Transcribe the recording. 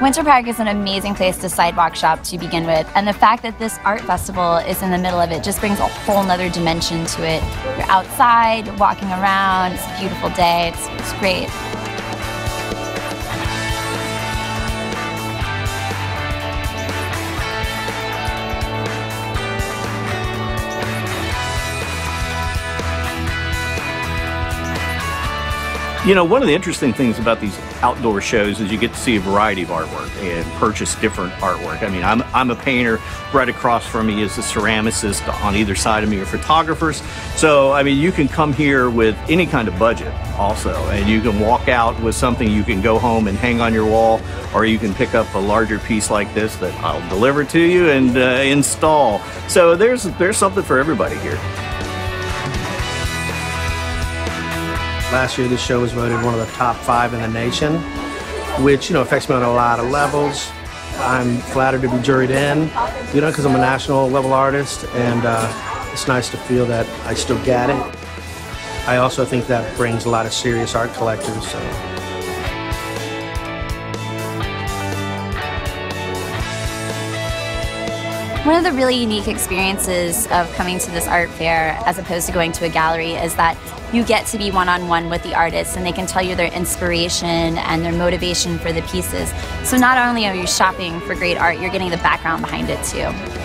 Winter Park is an amazing place to sidewalk shop to begin with, and the fact that this art festival is in the middle of it just brings a whole nother dimension to it. You're outside, walking around, it's a beautiful day, it's, it's great. You know, one of the interesting things about these outdoor shows is you get to see a variety of artwork and purchase different artwork. I mean, I'm, I'm a painter. Right across from me is a ceramicist. On either side of me are photographers. So, I mean, you can come here with any kind of budget also, and you can walk out with something you can go home and hang on your wall, or you can pick up a larger piece like this that I'll deliver to you and uh, install. So there's, there's something for everybody here. Last year, this show was voted one of the top five in the nation, which you know affects me on a lot of levels. I'm flattered to be juried in, you know, because I'm a national level artist, and uh, it's nice to feel that I still get it. I also think that brings a lot of serious art collectors. So. One of the really unique experiences of coming to this art fair as opposed to going to a gallery is that you get to be one on one with the artists and they can tell you their inspiration and their motivation for the pieces. So not only are you shopping for great art, you're getting the background behind it too.